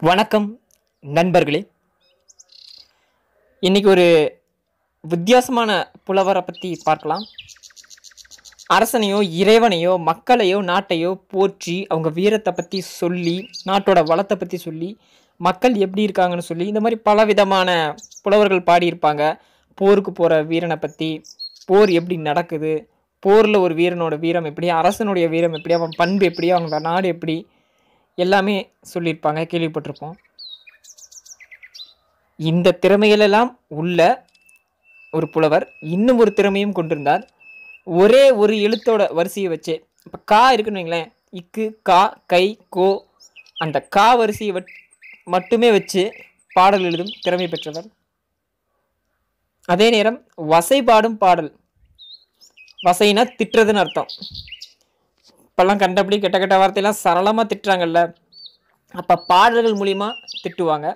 வணக்கம் நண்பர்களே. இன்றைக்கி ஒரு வித்தியாசமான புலவரை பற்றி பார்க்கலாம். அரசனையோ இறைவனையோ மக்களையோ நாட்டையோ போற்றி அவங்க வீரத்தை பற்றி சொல்லி நாட்டோட வளத்தை பற்றி சொல்லி மக்கள் எப்படி இருக்காங்கன்னு சொல்லி இந்த மாதிரி பல விதமான புலவர்கள் பாடியிருப்பாங்க. போருக்கு போகிற வீரனை பற்றி போர் எப்படி நடக்குது போரில் ஒரு வீரனோட வீரம் எப்படி அரசனுடைய வீரம் எப்படி அவன் பண்பு எப்படி அவங்க நாடு எப்படி எல்லாமே சொல்லியிருப்பாங்க கேள்விப்பட்டிருப்போம். இந்த திறமைகளெல்லாம் உள்ள ஒரு புலவர் இன்னும் ஒரு திறமையும் கொண்டிருந்தார். ஒரே ஒரு எழுத்தோட வரிசையை வச்சு இப்போ கா இருக்குன்னு வைங்களேன் இக்கு கா கை கோ அந்த கா வரிசையை வட் மட்டுமே வச்சு பாடல் எழுதும் திறமை பெற்றவர். அதே நேரம் வசைபாடும் பாடல். வசைனா திட்டுறதுன்னு அர்த்தம். இப்போல்லாம் கண்டபடி கெட்ட கெட்ட வார்த்தையெல்லாம் சரளமாக திட்டுறாங்கல்ல. அப்போ பாடல்கள் மூலிமா திட்டுவாங்க.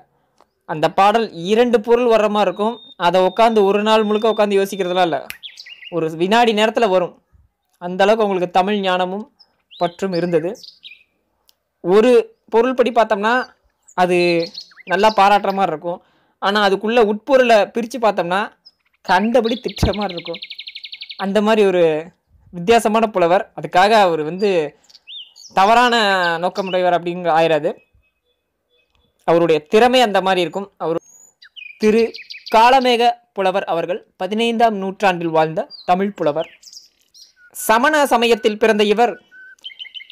அந்த பாடல் இரண்டு பொருள் வர்ற மாதிரி இருக்கும். அதை உட்காந்து ஒரு நாள் முழுக்க உட்காந்து யோசிக்கிறதுலாம் இல்லை. ஒரு வினாடி நேரத்தில் வரும். அந்தளவுக்கு அவங்களுக்கு தமிழ் ஞானமும் பற்றும் இருந்தது. ஒரு பொருள் படி பார்த்தோம்னா அது நல்லா பாராட்டுற மாதிரி இருக்கும். ஆனால் அதுக்குள்ளே உட்பொருளை பிரித்து பார்த்தோம்னா கண்டபடி திட்டுற மாதிரி இருக்கும். அந்த மாதிரி ஒரு வித்தியாசமான புலவர். அதுக்காக அவர் வந்து தவறான நோக்கமுடையவர் அப்படிங்கிற ஆயிராது. அவருடைய திறமை அந்த மாதிரி இருக்கும். அவர் திரு காலமேக புலவர் அவர்கள் பதினைந்தாம் நூற்றாண்டில் வாழ்ந்த தமிழ் புலவர். சமண சமயத்தில் பிறந்த இவர்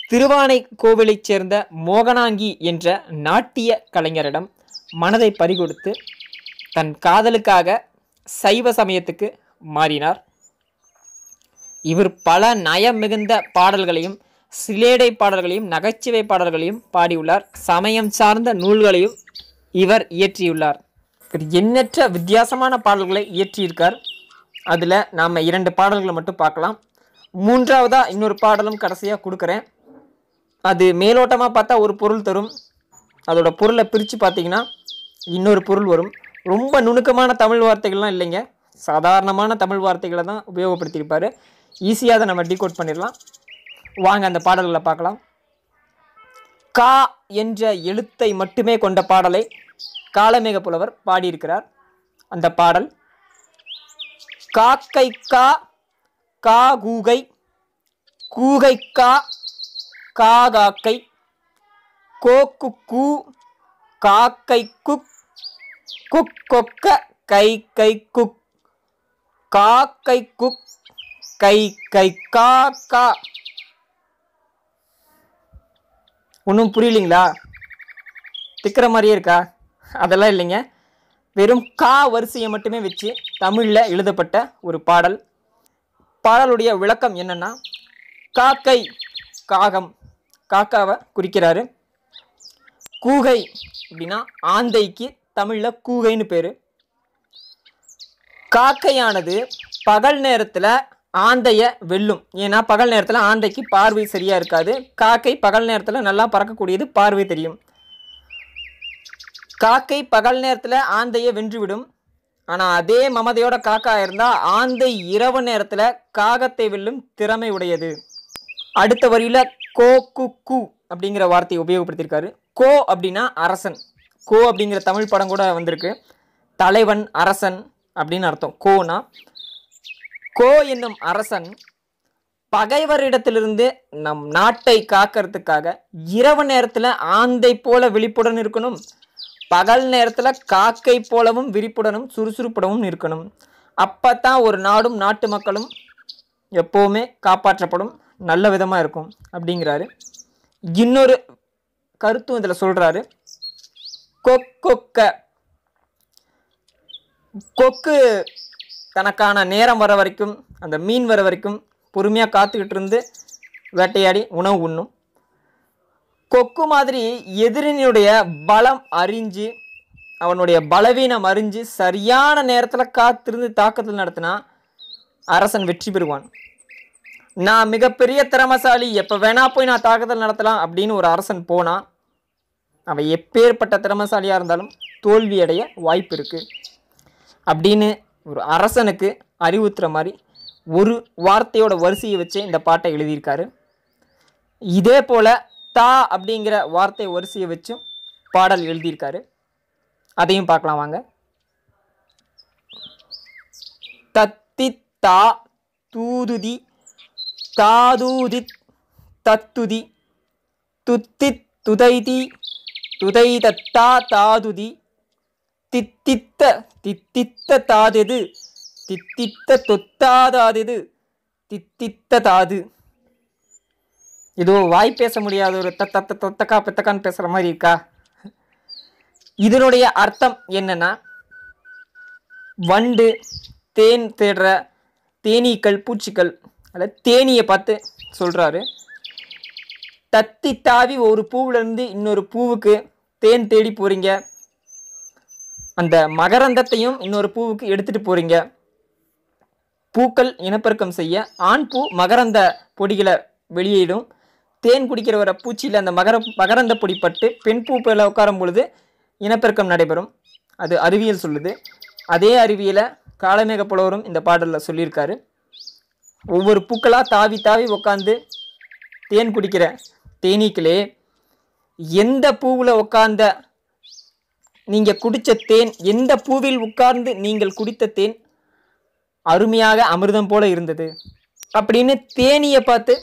திருவானை கோவிலைச் சேர்ந்த மோகனாங்கி என்ற நாட்டிய கலைஞரிடம் மனதை பறிகொடுத்து தன் காதலுக்காக சைவ சமயத்துக்கு மாறினார். இவர் பல நயம் மிகுந்த பாடல்களையும் சிலேடை பாடல்களையும் நகைச்சுவை பாடல்களையும் பாடியுள்ளார். சமயம் சார்ந்த நூல்களையும் இவர் இயற்றியுள்ளார். இவர் எண்ணற்ற வித்தியாசமான பாடல்களை இயற்றியிருக்கார். அதில் நாம் இரண்டு பாடல்களை மட்டும் பார்க்கலாம். மூன்றாவதாக இன்னொரு பாடலும் கடைசியாக கொடுக்குறேன். அது மேலோட்டமாக பார்த்தா ஒரு பொருள் தரும். அதோட பொருளை பிரித்து பார்த்தீங்கன்னா இன்னொரு பொருள் வரும். ரொம்ப நுணுக்கமான தமிழ் வார்த்தைகள்லாம் இல்லைங்க. சாதாரணமான தமிழ் வார்த்தைகளை தான் உபயோகப்படுத்தியிருப்பார். ஈஸியாக அதை நம்ம டிகோட் பண்ணிடலாம். வாங்க அந்த பாடல்களை பார்க்கலாம். கா என்ற எழுத்தை மட்டுமே கொண்ட பாடலை காலமேக புலவர் பாடியிருக்கிறார். அந்த பாடல் காக்கை கா கா கூகை கூகை கா காக்கை கோக்கு கூ காக்கை குக் குக் கொக்க கை கை குக் காக்கை குக் கை கை கா கா. ஒன்றும் புரியலீங்களா? திக்கிற மாதிரியே இருக்கா? அதெல்லாம் இல்லைங்க. வெறும் கா வரிசையை மட்டுமே வச்சு தமிழில் எழுதப்பட்ட ஒரு பாடல். பாடலுடைய விளக்கம் என்னன்னா காக்கை காகம். காக்காவை குறிக்கிறாரு. கூகை அப்படின்னா ஆந்தைக்கு தமிழில் கூகைன்னு பேர். காக்கையானது பகல் நேரத்தில் ஆந்தையை வெல்லும். ஏன்னா பகல் நேரத்தில் ஆந்தைக்கு பார்வை சரியாக இருக்காது. காக்கை பகல் நேரத்தில் நல்லா பறக்கக்கூடியது பார்வை தெரியும். காக்கை பகல் நேரத்தில் ஆந்தையை வென்றுவிடும். ஆனால் அதே மமதையோட காக்கா இருந்தால் ஆந்தை இரவு நேரத்தில் காகத்தை வெல்லும் திறமை உடையது. அடுத்த வரியில் கோ கு கு அப்படிங்கிற வார்த்தையை உபயோகப்படுத்தியிருக்காரு. கோ அப்படின்னா அரசன். கோ அப்படிங்கிற தமிழ் படம் கூட வந்திருக்கு. தலைவன் அரசன் அப்படின்னு அர்த்தம். கோனா. கோ என்னும் அரசன் பகைவரிடத்திலிருந்து நம் நாட்டை காக்கிறதுக்காக இரவு நேரத்தில் ஆந்தை போல விழிப்புடன் இருக்கணும். பகல் நேரத்தில் காக்கை போலவும் விரிப்புடனும் சுறுசுறுப்புடனும் இருக்கணும். அப்போ தான் ஒரு நாடும் நாட்டு மக்களும் எப்போவுமே காப்பாற்றப்படும். நல்ல விதமாக இருக்கும் அப்படிங்கிறாரு. இன்னொரு கருத்தும் இதில் சொல்கிறாரு கொக்கொக்க கொக்கு தனக்கான நேரம் வர வரைக்கும் அந்த மீன் வர வரைக்கும் பொறுமையாக காத்துக்கிட்டு இருந்து வேட்டையாடி உணவு உண்ணும். கொக்கு மாதிரி எதிரினுடைய பலம் அறிஞ்சு அவனுடைய பலவீனம் அறிஞ்சு சரியான நேரத்தில் காத்திருந்து தாக்குதல் நடத்தினா அரசன் வெற்றி பெறுவான். நான் மிகப்பெரிய திறமசாலி எப்போ வேணா போய் நான் தாக்குதல் நடத்தலாம் அப்படின்னு ஒரு அரசன் போனால் அவன் எப்பேற்பட்ட திறமசாலியாக இருந்தாலும் தோல்வி அடைய வாய்ப்பு இருக்குது அப்படின்னு ஒரு அரசனுக்கு அறிவுறுத்துகிற மாதிரி ஒரு வார்த்தையோட வரிசையை வச்சு இந்த பாட்டை எழுதியிருக்காரு. இதே போல் தா அப்படிங்கிற வார்த்தை வரிசையை வச்சும் பாடல் எழுதியிருக்காரு. அதையும் பார்க்கலாம் வாங்க. தத்தி தா தூதுதி தாதூதி தத்துதி துத்தி துதைதி துதை தத்தா தாதுதி தித்தித்த தித்தித்த தாதெது தித்தித்த தொத்தாதாதெது தித்தித்த தாது. ஏதோ வாய் பேச முடியாத ஒரு தத்த தத்த தொத்தக்கா பெத்தக்கான்னு பேசுகிற மாதிரி இருக்கா? இதனுடைய அர்த்தம் என்னன்னா வண்டு தேன் தேடுற தேனீக்கள் பூச்சிகள் அதில் தேனியை பார்த்து சொல்கிறாரு தத்தி தாவி ஒரு பூவிலேருந்து இன்னொரு பூவுக்கு தேன் தேடி போகிறீங்க அந்த மகரந்தத்தையும் இன்னொரு பூவுக்கு எடுத்துகிட்டு போகிறீங்க பூக்கள் இனப்பெருக்கம் செய்ய ஆண் பூ மகரந்த பொடிகளை வெளியிடும். தேன் குடிக்கிற வர பூச்சியில் அந்த மகர மகரந்த பொடி பட்டு பெண் பூ பேல உட்காரும் பொழுது இனப்பெருக்கம் நடைபெறும். அது அறிவியல் சொல்லுது. அதே அறிவியலை காலமேக புலவரும் இந்த பாடலில் சொல்லியிருக்காரு. ஒவ்வொரு பூக்களாக தாவி தாவி உட்காந்து தேன் குடிக்கிற தேனீக்களே எந்த பூவில் உட்காந்த நீங்கள் குடித்த தேன் எந்த பூவில் உட்கார்ந்து நீங்கள் குடித்த தேன் அருமையாக அமிர்தம் போல இருந்தது. அப்படின்னு தேனியை பார்த்து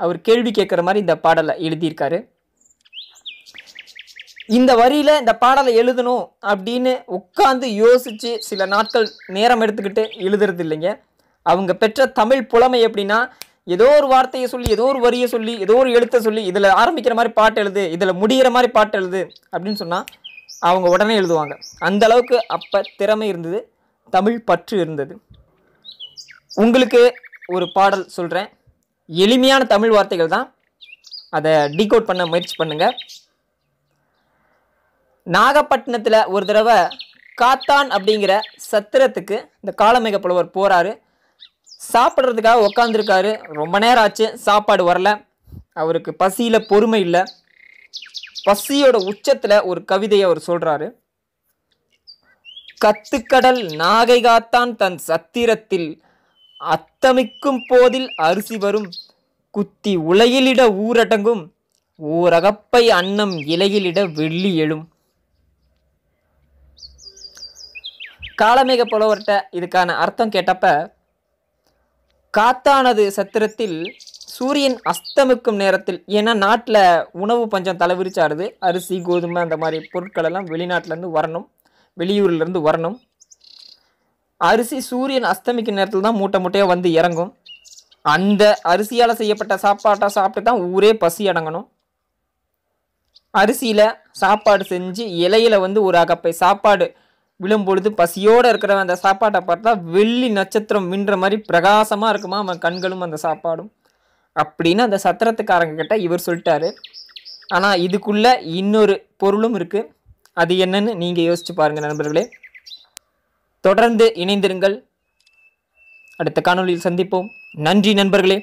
அவர் கேள்வி கேட்குற மாதிரி இந்த பாடலை எழுதியிருக்காரு. இந்த வரியில இந்த பாடலை எழுதணும் அப்படின்னு உட்காந்து யோசித்து சில நாட்கள் நேரம் எடுத்துக்கிட்டு எழுதுறது இல்லைங்க. அவங்க பெற்ற தமிழ் புலமை எப்படின்னா ஏதோ ஒரு வார்த்தையை சொல்லி ஏதோ ஒரு வரியை சொல்லி ஏதோ ஒரு எழுத்தை சொல்லி இதில் ஆரம்பிக்கிற மாதிரி பாட்டு எழுது இதில் முடிகிற மாதிரி பாட்டு எழுது அப்படின்னு சொன்னால் அவங்க உடனே எழுதுவாங்க. அந்த அளவுக்கு அப்போ திறமை இருந்தது. தமிழ் பற்று இருந்தது. உங்களுக்கு ஒரு பாடல் சொல்கிறேன் எளிமையான தமிழ் வார்த்தைகள் தான். அதை டீகோட் பண்ண முயற்சி பண்ணுங்கள் நாகப்பட்டினத்தில் ஒரு தடவை காத்தான் அப்படிங்கிற சத்திரத்துக்கு இந்த காலமேக புலவர் போகிறாரு சாப்பிட்றதுக்காக உக்காந்துருக்காரு. ரொம்ப நேரம் ஆச்சு. சாப்பாடு வரல. அவருக்கு பசியில் பொறுமை இல்லை. பசியோட உச்சத்தில் ஒரு கவிதையை அவர் சொல்கிறாரு கத்துக்கடல் நாகை காத்தான் தன் சத்திரத்தில் அத்தமிக்கும் போதில் அரிசி வரும். குத்தி உலையிலிட ஊரடங்கும் ஓரகப்பை அன்னம் இலையிலிட வெள்ளி எழும். காலமேக புலவர்கிட்ட இதுக்கான அர்த்தம் கேட்டப்ப காத்தானது சத்திரத்தில் சூரியன் அஸ்தமிக்கும் நேரத்தில் ஏன்னா நாட்டில் உணவு பஞ்சம் தலைவிரிச்சாடுது. அரிசி கோதுமை அந்த மாதிரி பொருட்கள் எல்லாம் வெளிநாட்டிலேருந்து வரணும். வெளியூர்லேருந்து வரணும். அரிசி சூரியன் அஸ்தமிக்கும் நேரத்தில் தான் மூட்டை மூட்டையாக வந்து இறங்கும். அந்த அரிசியால் செய்யப்பட்ட சாப்பாட்டை சாப்பிட்டு தான் ஊரே பசி அடங்கணும். அரிசியில் சாப்பாடு செஞ்சு இலையில் வந்து ஒரு அகப்பை சாப்பாடு விழும்பொழுது பசியோடு இருக்கிற அந்த சாப்பாட்டை பார்த்தா வெள்ளி நட்சத்திரம் மின்ற மாதிரி பிரகாசமாக இருக்குமா அவன் கண்களும் அந்த சாப்பாடும் அப்படின்னு அந்த சத்திரத்துக்காரங்க கிட்ட இவர் சொல்லிட்டாரு. ஆனால் இதுக்குள்ளே இன்னொரு பொருளும் இருக்குது அது என்னன்னு நீங்கள் யோசிச்சு பாருங்கள் நண்பர்களே. தொடர்ந்து இணைந்திருங்கள். அடுத்த காணொளியில் சந்திப்போம். நன்றி நண்பர்களே.